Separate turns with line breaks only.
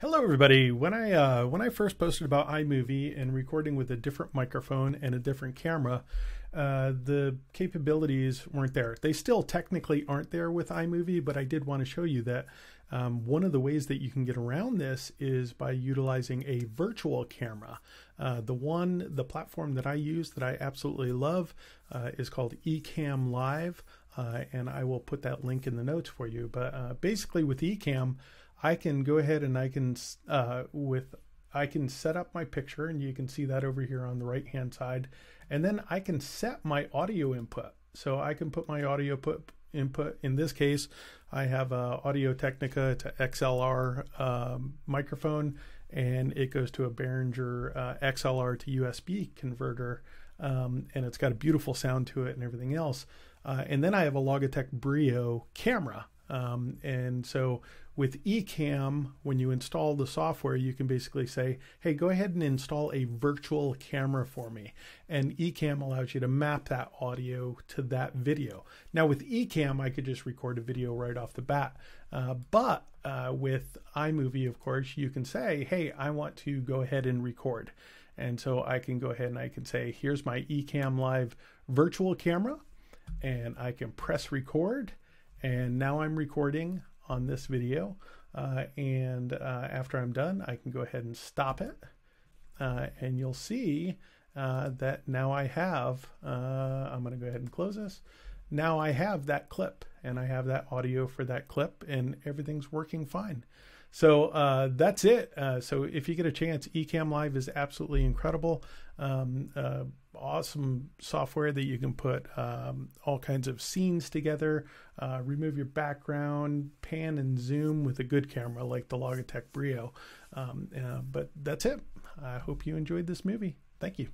Hello, everybody. When I uh, when I first posted about iMovie and recording with a different microphone and a different camera, uh, the capabilities weren't there. They still technically aren't there with iMovie, but I did want to show you that um, one of the ways that you can get around this is by utilizing a virtual camera. Uh, the one, the platform that I use that I absolutely love uh, is called Ecamm Live, uh, and I will put that link in the notes for you. But uh, basically, with Ecamm, I can go ahead and I can uh, with I can set up my picture and you can see that over here on the right hand side. And then I can set my audio input. So I can put my audio put input. In this case I have a Audio Technica to XLR um, microphone and it goes to a Behringer uh, XLR to USB converter um, and it's got a beautiful sound to it and everything else. Uh, and then I have a Logitech Brio camera um, and so with Ecamm, when you install the software, you can basically say, hey, go ahead and install a virtual camera for me. And Ecamm allows you to map that audio to that video. Now, with Ecamm, I could just record a video right off the bat. Uh, but uh, with iMovie, of course, you can say, hey, I want to go ahead and record. And so I can go ahead and I can say, here's my Ecamm Live virtual camera. And I can press record and now I'm recording on this video. Uh, and uh, after I'm done, I can go ahead and stop it. Uh, and you'll see uh, that now I have, uh, I'm going to go ahead and close this. Now I have that clip and I have that audio for that clip and everything's working fine. So uh, that's it. Uh, so if you get a chance, Ecamm Live is absolutely incredible. Um, uh, awesome software that you can put um, all kinds of scenes together, uh, remove your background, pan and zoom with a good camera like the Logitech Brio. Um, uh, but that's it. I hope you enjoyed this movie. Thank you.